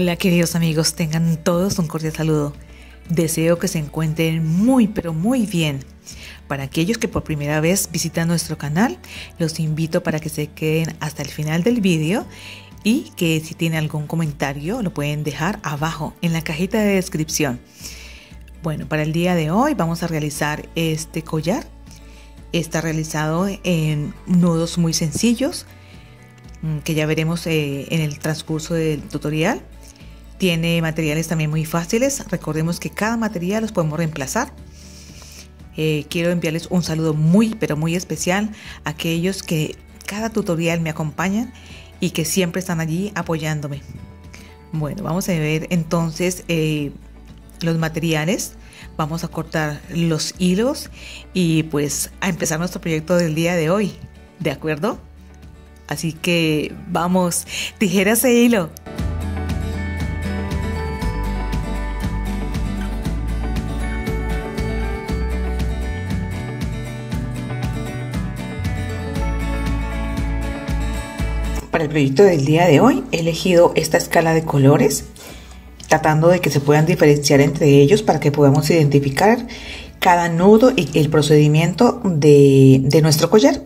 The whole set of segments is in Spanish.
Hola queridos amigos, tengan todos un cordial saludo. Deseo que se encuentren muy pero muy bien. Para aquellos que por primera vez visitan nuestro canal, los invito para que se queden hasta el final del vídeo y que si tienen algún comentario lo pueden dejar abajo en la cajita de descripción. Bueno, para el día de hoy vamos a realizar este collar. Está realizado en nudos muy sencillos mm, que ya veremos eh, en el transcurso del tutorial. Tiene materiales también muy fáciles. Recordemos que cada material los podemos reemplazar. Eh, quiero enviarles un saludo muy, pero muy especial a aquellos que cada tutorial me acompañan y que siempre están allí apoyándome. Bueno, vamos a ver entonces eh, los materiales. Vamos a cortar los hilos y pues a empezar nuestro proyecto del día de hoy. ¿De acuerdo? Así que vamos, tijeras e hilo. Para el proyecto del día de hoy he elegido esta escala de colores, tratando de que se puedan diferenciar entre ellos para que podamos identificar cada nudo y el procedimiento de, de nuestro collar.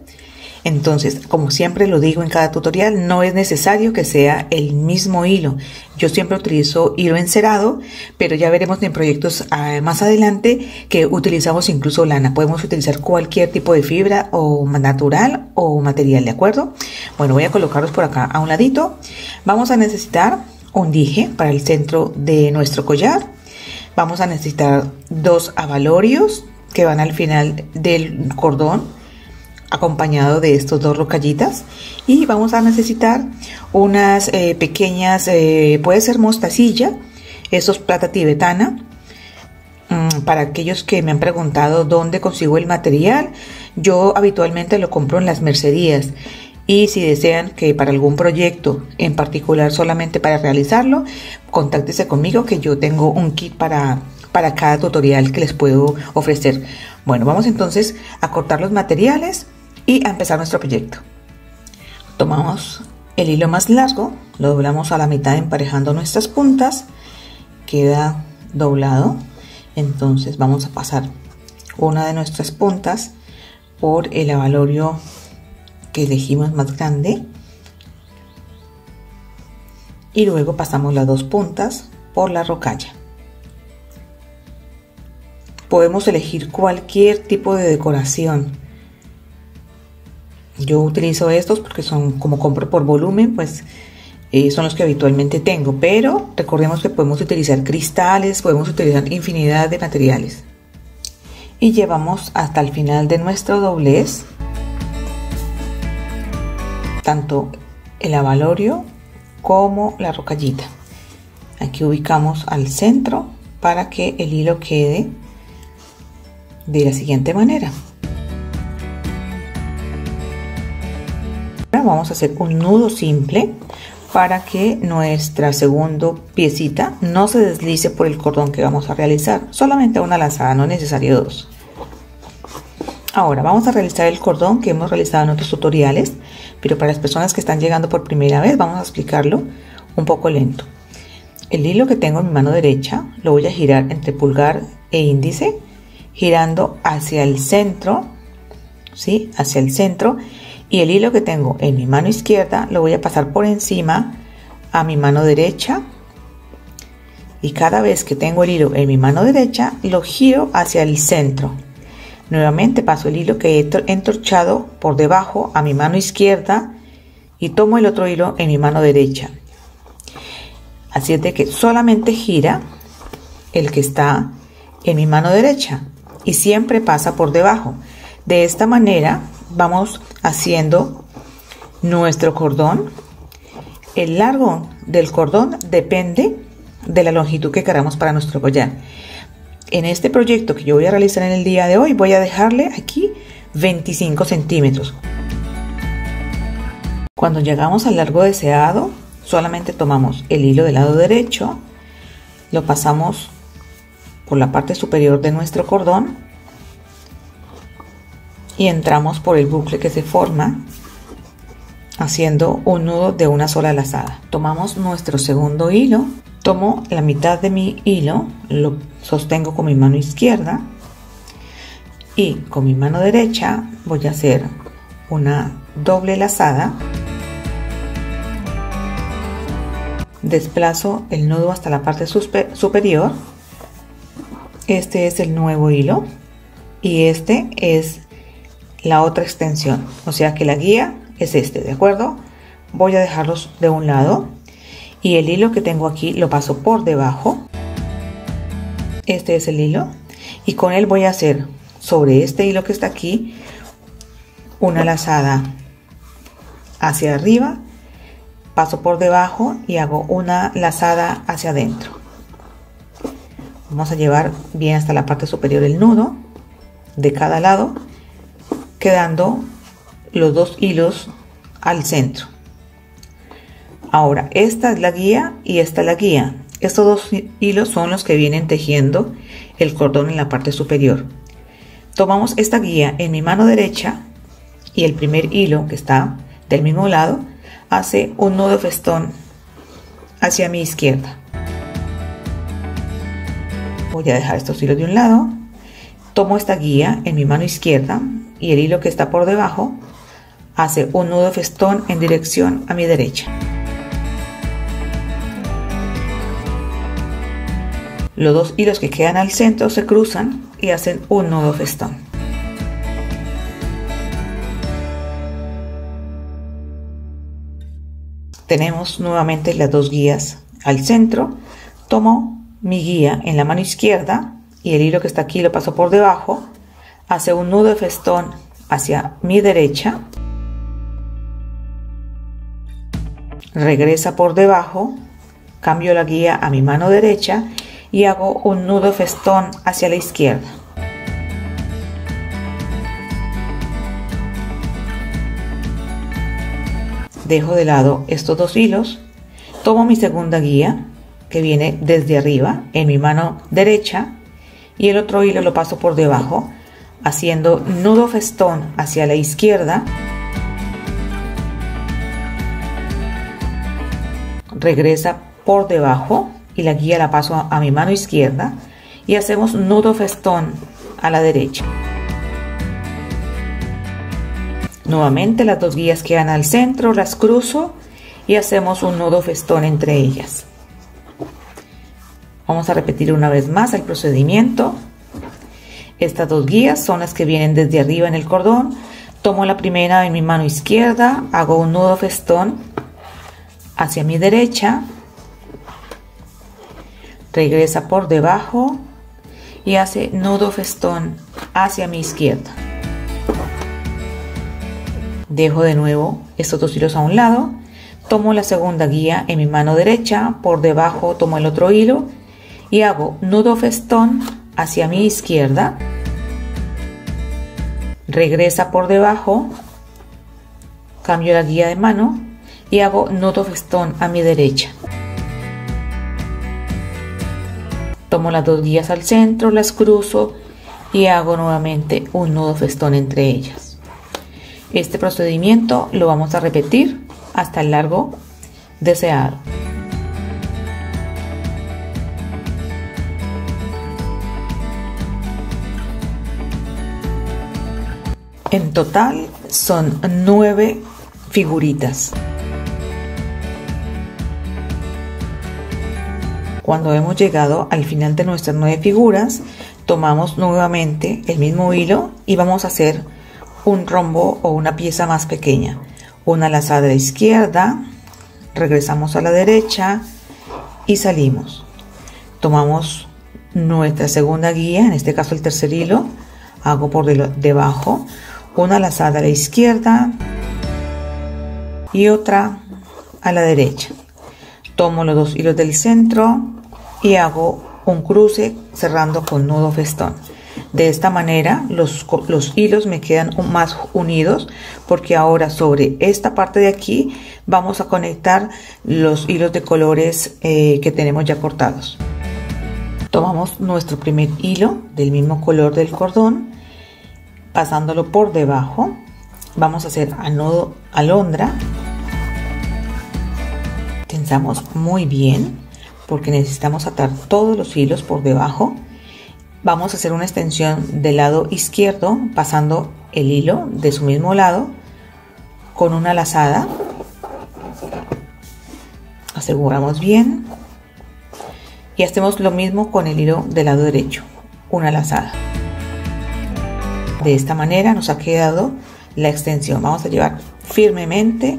Entonces, como siempre lo digo en cada tutorial, no es necesario que sea el mismo hilo. Yo siempre utilizo hilo encerado, pero ya veremos en proyectos ah, más adelante que utilizamos incluso lana. Podemos utilizar cualquier tipo de fibra o natural o material, ¿de acuerdo? Bueno, voy a colocarlos por acá a un ladito. Vamos a necesitar un dije para el centro de nuestro collar. Vamos a necesitar dos avalorios que van al final del cordón acompañado de estos dos rocallitas. Y vamos a necesitar unas eh, pequeñas, eh, puede ser mostacilla, estos plata tibetana, mm, para aquellos que me han preguntado dónde consigo el material, yo habitualmente lo compro en las mercerías. Y si desean que para algún proyecto en particular solamente para realizarlo, contáctese conmigo que yo tengo un kit para, para cada tutorial que les puedo ofrecer. Bueno, vamos entonces a cortar los materiales y a empezar nuestro proyecto. Tomamos el hilo más largo, lo doblamos a la mitad emparejando nuestras puntas, queda doblado, entonces vamos a pasar una de nuestras puntas por el avalorio que elegimos más grande y luego pasamos las dos puntas por la rocalla. Podemos elegir cualquier tipo de decoración yo utilizo estos porque son como compro por volumen, pues eh, son los que habitualmente tengo, pero recordemos que podemos utilizar cristales, podemos utilizar infinidad de materiales. Y llevamos hasta el final de nuestro doblez tanto el avalorio como la rocallita. Aquí ubicamos al centro para que el hilo quede de la siguiente manera. Vamos a hacer un nudo simple para que nuestra segundo piecita no se deslice por el cordón que vamos a realizar. Solamente una lazada, no es necesario dos. Ahora vamos a realizar el cordón que hemos realizado en otros tutoriales, pero para las personas que están llegando por primera vez vamos a explicarlo un poco lento. El hilo que tengo en mi mano derecha lo voy a girar entre pulgar e índice, girando hacia el centro, ¿sí? Hacia el centro y el hilo que tengo en mi mano izquierda lo voy a pasar por encima a mi mano derecha. Y cada vez que tengo el hilo en mi mano derecha lo giro hacia el centro. Nuevamente paso el hilo que he entorchado por debajo a mi mano izquierda y tomo el otro hilo en mi mano derecha. Así es de que solamente gira el que está en mi mano derecha y siempre pasa por debajo. De esta manera vamos haciendo nuestro cordón. El largo del cordón depende de la longitud que queramos para nuestro collar. En este proyecto que yo voy a realizar en el día de hoy voy a dejarle aquí 25 centímetros. Cuando llegamos al largo deseado, solamente tomamos el hilo del lado derecho, lo pasamos por la parte superior de nuestro cordón y entramos por el bucle que se forma haciendo un nudo de una sola lazada. Tomamos nuestro segundo hilo, tomo la mitad de mi hilo, lo sostengo con mi mano izquierda y con mi mano derecha voy a hacer una doble lazada. Desplazo el nudo hasta la parte superior. Este es el nuevo hilo y este es la otra extensión. O sea que la guía es este, ¿de acuerdo? Voy a dejarlos de un lado y el hilo que tengo aquí lo paso por debajo. Este es el hilo y con él voy a hacer sobre este hilo que está aquí una lazada hacia arriba, paso por debajo y hago una lazada hacia adentro. Vamos a llevar bien hasta la parte superior el nudo de cada lado, quedando los dos hilos al centro. Ahora, esta es la guía y esta es la guía. Estos dos hilos son los que vienen tejiendo el cordón en la parte superior. Tomamos esta guía en mi mano derecha y el primer hilo que está del mismo lado hace un nudo festón hacia mi izquierda. Voy a dejar estos hilos de un lado. Tomo esta guía en mi mano izquierda y el hilo que está por debajo hace un nudo festón en dirección a mi derecha. Los dos hilos que quedan al centro se cruzan y hacen un nudo festón. Tenemos nuevamente las dos guías al centro. Tomo mi guía en la mano izquierda y el hilo que está aquí lo paso por debajo. Hace un nudo de festón hacia mi derecha regresa por debajo, cambio la guía a mi mano derecha y hago un nudo festón hacia la izquierda. Dejo de lado estos dos hilos, tomo mi segunda guía que viene desde arriba en mi mano derecha y el otro hilo lo paso por debajo haciendo nudo festón hacia la izquierda regresa por debajo y la guía la paso a, mi mano izquierda y hacemos nudo festón a la derecha. Nuevamente las dos guías quedan al centro, las cruzo y hacemos un nudo festón entre ellas. Vamos a repetir una vez más el procedimiento. Estas dos guías son las que vienen desde arriba en el cordón. Tomo la primera en mi mano izquierda, hago un nudo festón hacia mi derecha, regresa por debajo y hace nudo festón hacia mi izquierda. Dejo de nuevo estos dos hilos a un lado, tomo la segunda guía en mi mano derecha, por debajo tomo el otro hilo y hago nudo festón hacia mi izquierda, regresa por debajo, cambio la guía de mano y hago nudo festón a mi derecha. Tomo las dos guías al centro, las cruzo y hago nuevamente un nudo festón entre ellas. Este procedimiento lo vamos a repetir hasta el largo deseado. En total son nueve figuritas. Cuando hemos llegado al final de nuestras nueve figuras, tomamos nuevamente el mismo hilo y vamos a hacer un rombo o una pieza más pequeña. Una lazada izquierda, regresamos a la derecha y salimos. Tomamos nuestra segunda guía, en este caso el tercer hilo, hago por debajo una lazada a la izquierda y otra a la derecha. Tomo los dos hilos del centro y hago un cruce cerrando con nudo festón. De esta manera los, los, hilos me quedan más unidos porque ahora sobre esta parte de aquí vamos a conectar los hilos de colores eh, que tenemos ya cortados. Tomamos nuestro primer hilo del mismo color del cordón, pasándolo por debajo. Vamos a hacer a nudo alondra tensamos muy bien porque necesitamos atar todos los hilos por debajo. Vamos a hacer una extensión del lado izquierdo pasando el hilo de su mismo lado con una lazada. Aseguramos bien y hacemos lo mismo con el hilo del lado derecho, una lazada. De esta manera nos ha quedado la extensión. Vamos a llevar firmemente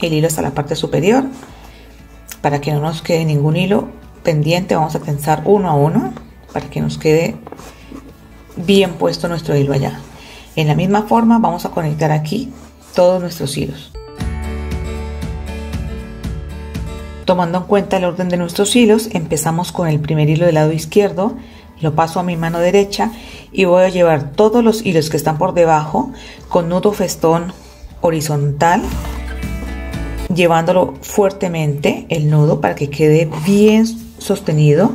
el hilo hasta la parte superior para que no nos quede ningún hilo pendiente. Vamos a tensar uno a uno para que nos quede bien puesto nuestro hilo allá. En la misma forma vamos a conectar aquí todos nuestros hilos. Tomando en cuenta el orden de nuestros hilos, empezamos con el primer hilo del lado izquierdo, lo paso a mi mano derecha y voy a llevar todos los hilos que están por debajo con nudo festón horizontal, llevándolo fuertemente el nudo para que quede bien sostenido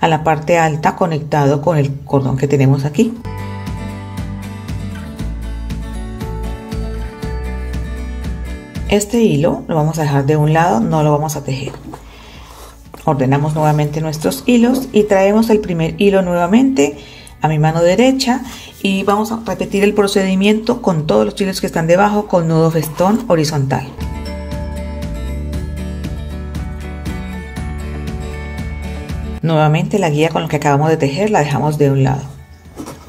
a la parte alta conectado con el cordón que tenemos aquí. Este hilo lo vamos a dejar de un lado, no lo vamos a tejer. Ordenamos nuevamente nuestros hilos y traemos el primer hilo nuevamente a mi mano derecha y vamos a repetir el procedimiento con todos los hilos que están debajo con nudo festón horizontal. Nuevamente la guía con la que acabamos de tejer la dejamos de un lado.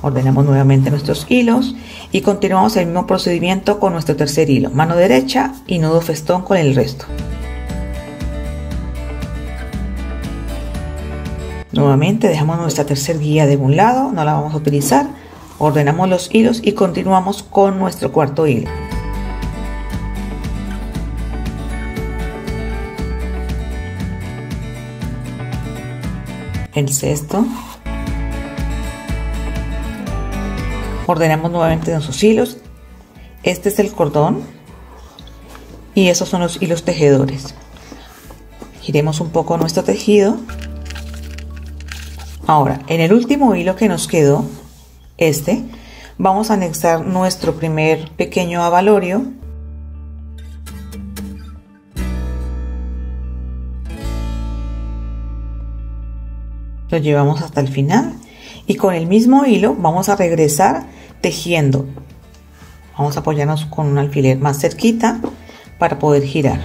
Ordenamos nuevamente nuestros hilos y continuamos el mismo procedimiento con nuestro tercer hilo, mano derecha y nudo festón con el resto. Nuevamente dejamos nuestra tercer guía de un lado, no la vamos a utilizar, ordenamos los hilos y continuamos con nuestro cuarto hilo. El sexto ordenamos nuevamente nuestros hilos. Este es el cordón y esos son los hilos tejedores. Giremos un poco nuestro tejido ahora en el último hilo que nos quedó este vamos a anexar nuestro primer pequeño avalorio. Lo llevamos hasta el final y con el mismo hilo vamos a regresar tejiendo. Vamos a apoyarnos con un alfiler más cerquita para poder girar.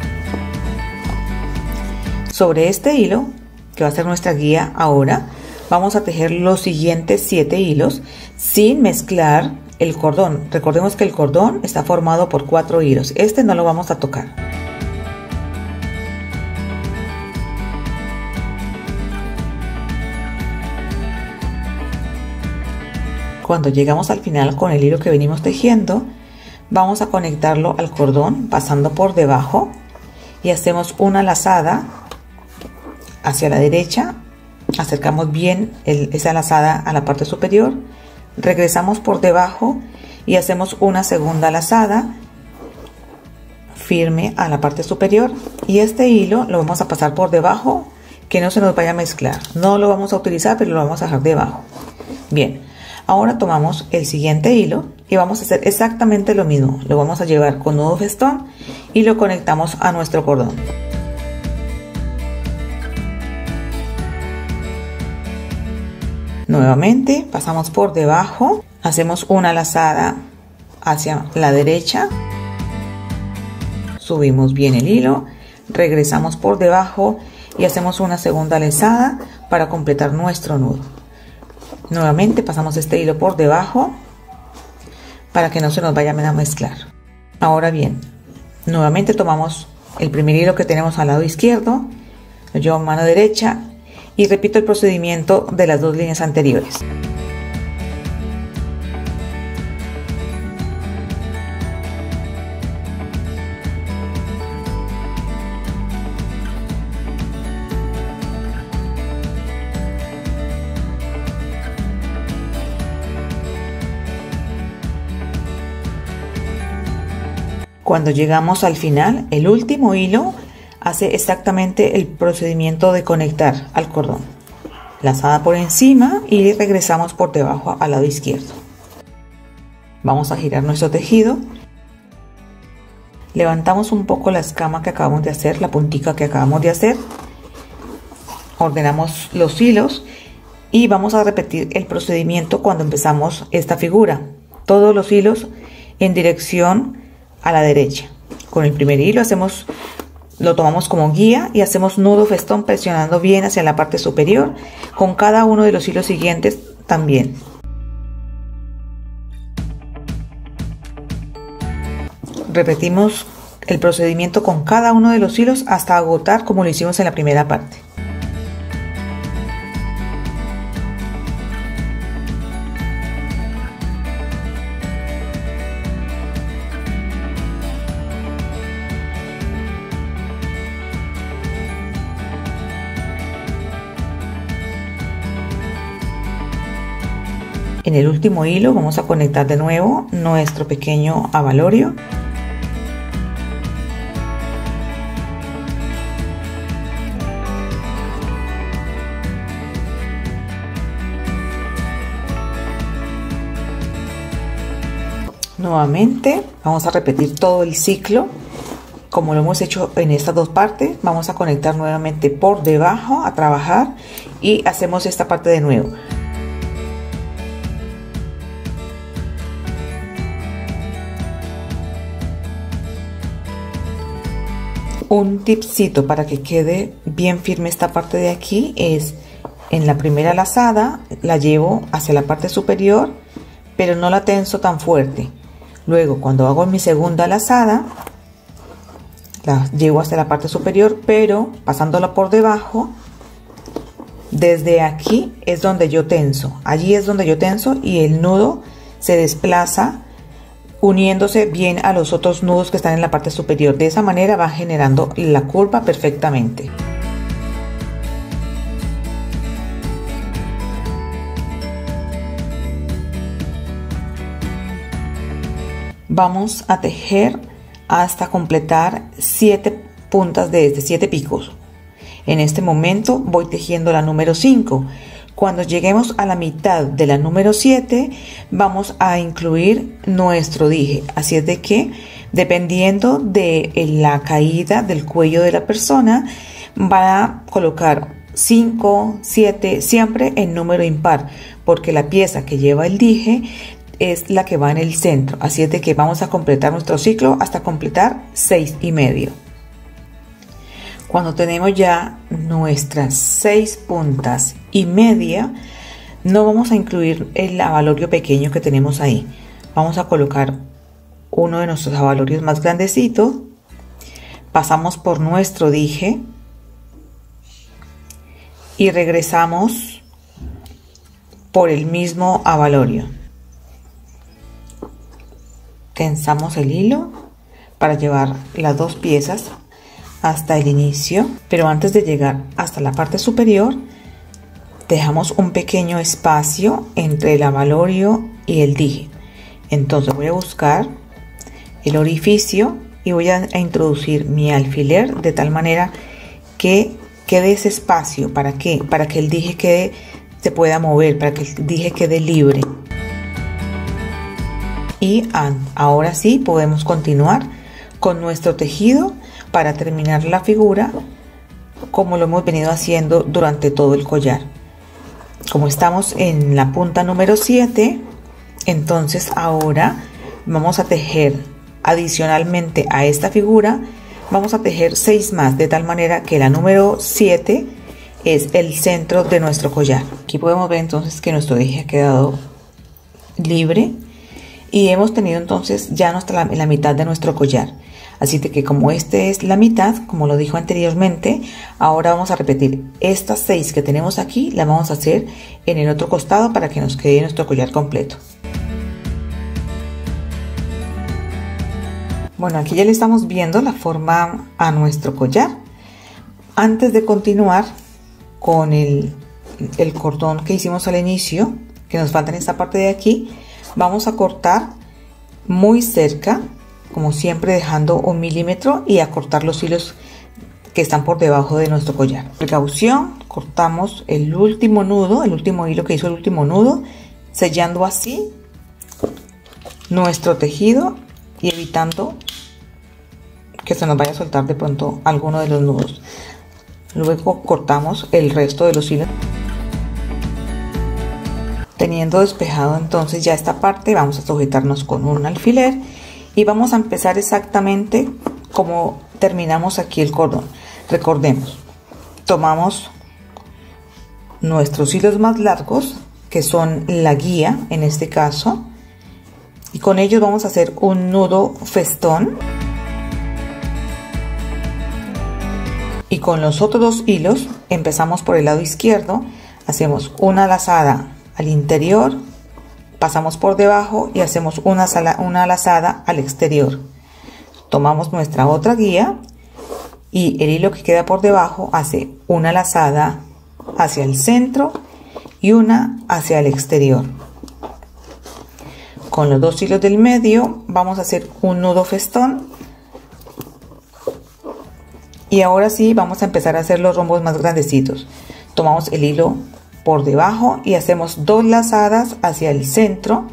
Sobre este hilo que va a ser nuestra guía ahora vamos a tejer los siguientes 7 hilos sin mezclar el cordón. Recordemos que el cordón está formado por cuatro hilos. Este no lo vamos a tocar. Cuando llegamos al final con el hilo que venimos tejiendo, vamos a conectarlo al cordón pasando por debajo y hacemos una lazada hacia la derecha, acercamos bien esa lazada a la parte superior, regresamos por debajo y hacemos una segunda lazada firme a la parte superior y este hilo lo vamos a pasar por debajo que no se nos vaya a mezclar no lo vamos a utilizar pero lo vamos a dejar debajo bien Ahora tomamos el siguiente hilo y vamos a hacer exactamente lo mismo. Lo vamos a llevar con nudo festón y lo conectamos a nuestro cordón. Nuevamente pasamos por debajo, hacemos una lazada hacia la derecha, subimos bien el hilo, regresamos por debajo y hacemos una segunda lazada para completar nuestro nudo. Nuevamente pasamos este hilo por debajo para que no se nos vaya a mezclar. Ahora bien, nuevamente tomamos el primer hilo que tenemos al lado izquierdo, lo llevo mano derecha y repito el procedimiento de las dos líneas anteriores. Cuando llegamos al final, el último hilo hace exactamente el procedimiento de conectar al cordón. Lazada por encima y regresamos por debajo al lado izquierdo. Vamos a girar nuestro tejido levantamos un poco la escama que acabamos de hacer, la puntica que acabamos de hacer, ordenamos los hilos y vamos a repetir el procedimiento cuando empezamos esta figura. Todos los hilos en dirección a la derecha. Con el primer hilo hacemos lo tomamos como guía y hacemos nudo festón presionando bien hacia la parte superior con cada uno de los hilos siguientes también. Repetimos el procedimiento con cada uno de los hilos hasta agotar como lo hicimos en la primera parte. En el último hilo vamos a conectar de nuevo nuestro pequeño avalorio. Nuevamente vamos a repetir todo el ciclo como lo hemos hecho en estas dos partes. Vamos a conectar nuevamente por debajo a trabajar y hacemos esta parte de nuevo. Un tipcito para que quede bien firme esta parte de aquí es en la primera lazada la llevo hacia la parte superior pero no la tenso tan fuerte. Luego cuando hago mi segunda lazada la llevo hasta la parte superior pero pasándola por debajo desde aquí es donde yo tenso. Allí es donde yo tenso y el nudo se desplaza uniéndose bien a los otros nudos que están en la parte superior. De esa manera va generando la curva perfectamente. Vamos a tejer hasta completar 7 puntas de este, 7 picos. En este momento voy tejiendo la número 5 cuando lleguemos a la mitad de la número 7, vamos a incluir nuestro dije. Así es de que, dependiendo de la caída del cuello de la persona, va a colocar 5, 7, siempre en número impar, porque la pieza que lleva el dije es la que va en el centro. Así es de que vamos a completar nuestro ciclo hasta completar 6 y medio. Cuando tenemos ya nuestras seis puntas y media, no vamos a incluir el avalorio pequeño que tenemos ahí. Vamos a colocar uno de nuestros avalorios más grandecitos. Pasamos por nuestro dije y regresamos por el mismo avalorio. Tensamos el hilo para llevar las dos piezas hasta el inicio, pero antes de llegar hasta la parte superior, dejamos un pequeño espacio entre el avalorio y el dije. Entonces voy a buscar el orificio y voy a, introducir mi alfiler de tal manera que quede ese espacio. ¿Para qué? Para que el dije quede, se pueda mover, para que el dije quede libre. Y ahora sí podemos continuar con nuestro tejido para terminar la figura como lo hemos venido haciendo durante todo el collar. Como estamos en la punta número 7, entonces ahora vamos a tejer adicionalmente a esta figura, vamos a tejer 6 más, de tal manera que la número 7 es el centro de nuestro collar. Aquí podemos ver entonces que nuestro eje ha quedado libre y hemos tenido entonces ya nuestra, la mitad de nuestro collar. Así que como este es la mitad, como lo dijo anteriormente, ahora vamos a repetir estas seis que tenemos aquí, las vamos a hacer en el otro costado para que nos quede nuestro collar completo. Bueno, aquí ya le estamos viendo la forma a nuestro collar. Antes de continuar con el, el cordón que hicimos al inicio, que nos falta en esta parte de aquí, vamos a cortar muy cerca como siempre dejando un milímetro y a cortar los hilos que están por debajo de nuestro collar. Precaución, cortamos el último nudo, el último hilo que hizo el último nudo, sellando así nuestro tejido y evitando que se nos vaya a soltar de pronto alguno de los nudos. Luego cortamos el resto de los hilos. Teniendo despejado entonces ya esta parte, vamos a sujetarnos con un alfiler y vamos a empezar exactamente como terminamos aquí el cordón. Recordemos, tomamos nuestros hilos más largos, que son la guía en este caso, y con ellos vamos a hacer un nudo festón. Y con los otros dos hilos empezamos por el lado izquierdo, hacemos una lazada al interior, pasamos por debajo y hacemos una, una lazada al exterior. Tomamos nuestra otra guía y el hilo que queda por debajo hace una lazada hacia el centro y una hacia el exterior. Con los dos hilos del medio vamos a hacer un nudo festón y ahora sí vamos a empezar a hacer los rombos más grandecitos. Tomamos el hilo por debajo y hacemos dos lazadas hacia el centro.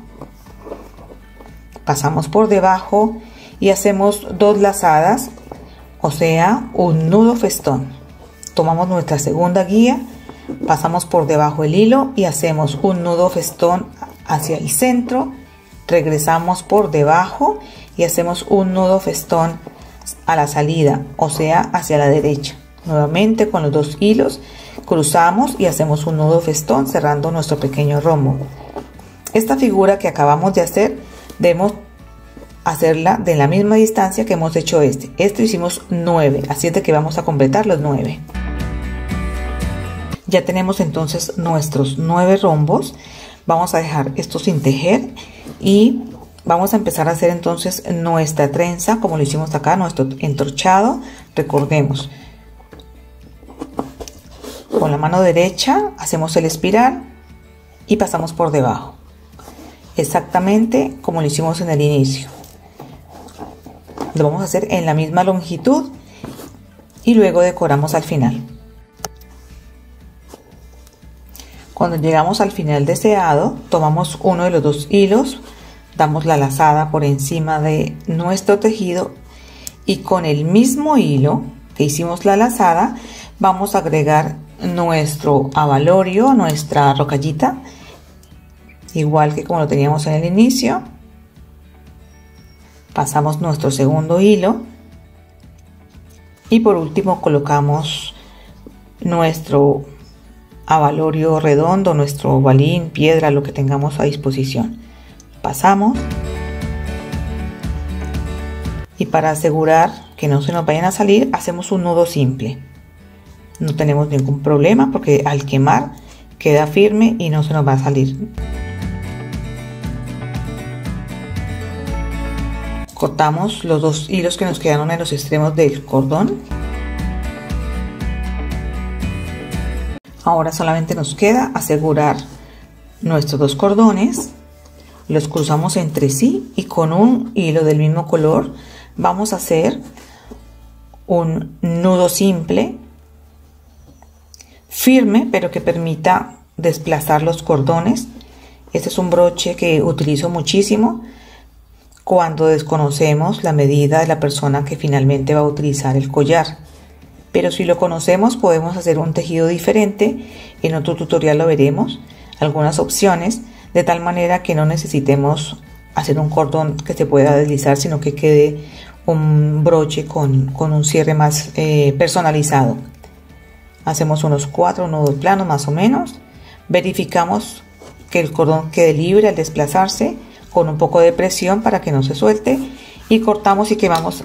Pasamos por debajo y hacemos dos lazadas, o sea, un nudo festón. Tomamos nuestra segunda guía, pasamos por debajo el hilo y hacemos un nudo festón hacia el centro. Regresamos por debajo y hacemos un nudo festón a la salida, o sea, hacia la derecha. Nuevamente con los dos hilos cruzamos y hacemos un nudo festón cerrando nuestro pequeño rombo. Esta figura que acabamos de hacer debemos hacerla de la misma distancia que hemos hecho este. Esto hicimos 9, así es de que vamos a completar los 9. Ya tenemos entonces nuestros 9 rombos. Vamos a dejar esto sin tejer y Vamos a empezar a hacer entonces nuestra trenza como lo hicimos acá, nuestro entorchado. Recordemos, con la mano derecha hacemos el espiral y pasamos por debajo. Exactamente como lo hicimos en el inicio. Lo vamos a hacer en la misma longitud y luego decoramos al final. Cuando llegamos al final deseado, tomamos uno de los dos hilos damos la lazada por encima de nuestro tejido y con el mismo hilo que hicimos la lazada vamos a agregar nuestro avalorio, nuestra rocallita, igual que como lo teníamos en el inicio. Pasamos nuestro segundo hilo. Y por último colocamos nuestro avalorio redondo, nuestro balín, piedra, lo que tengamos a disposición. Pasamos. Y para asegurar que no se nos vayan a salir hacemos un nudo simple no tenemos ningún problema porque al quemar queda firme y no se nos va a salir. Cortamos los dos hilos que nos quedaron en los extremos del cordón. Ahora solamente nos queda asegurar nuestros dos cordones. Los cruzamos entre sí y con un hilo del mismo color vamos a hacer un nudo simple firme pero que permita desplazar los cordones. Este es un broche que utilizo muchísimo cuando desconocemos la medida de la persona que finalmente va a utilizar el collar. Pero si lo conocemos podemos hacer un tejido diferente. En otro tutorial lo veremos. Algunas opciones de tal manera que no necesitemos hacer un cordón que se pueda deslizar, sino que quede un broche con, un cierre más eh, personalizado. Hacemos unos cuatro nudos planos más o menos. Verificamos que el cordón quede libre al desplazarse con un poco de presión para que no se suelte y cortamos y quemamos.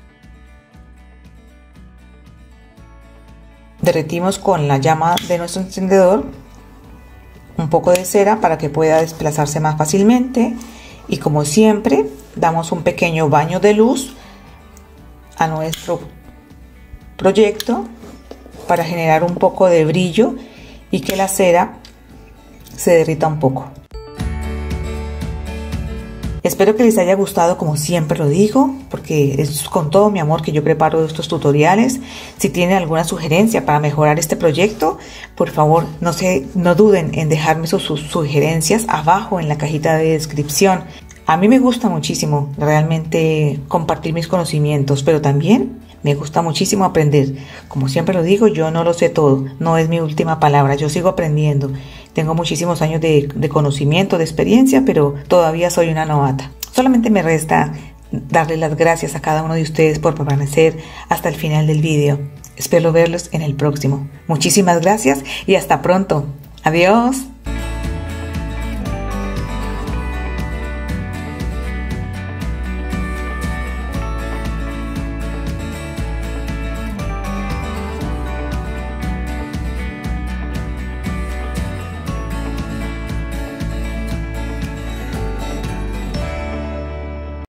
Derretimos con la llama de nuestro encendedor un poco de cera para que pueda desplazarse más fácilmente y como siempre damos un pequeño baño de luz a nuestro proyecto para generar un poco de brillo y que la cera se derrita un poco. Espero que les haya gustado como siempre lo digo, porque es con todo mi amor que yo preparo estos tutoriales. Si tienen alguna sugerencia para mejorar este proyecto, por favor no, se, no duden en dejarme sus, sus sugerencias abajo en la cajita de descripción. A mí me gusta muchísimo realmente compartir mis conocimientos, pero también Me gusta muchísimo aprender. Como siempre lo digo, yo no lo sé todo, no es mi última palabra, yo sigo aprendiendo. Tengo muchísimos años de, conocimiento, de experiencia, pero todavía soy una novata. Solamente me resta darle las gracias a cada uno de ustedes por permanecer hasta el final del vídeo. Espero verlos en el próximo. Muchísimas gracias y hasta pronto. Adiós.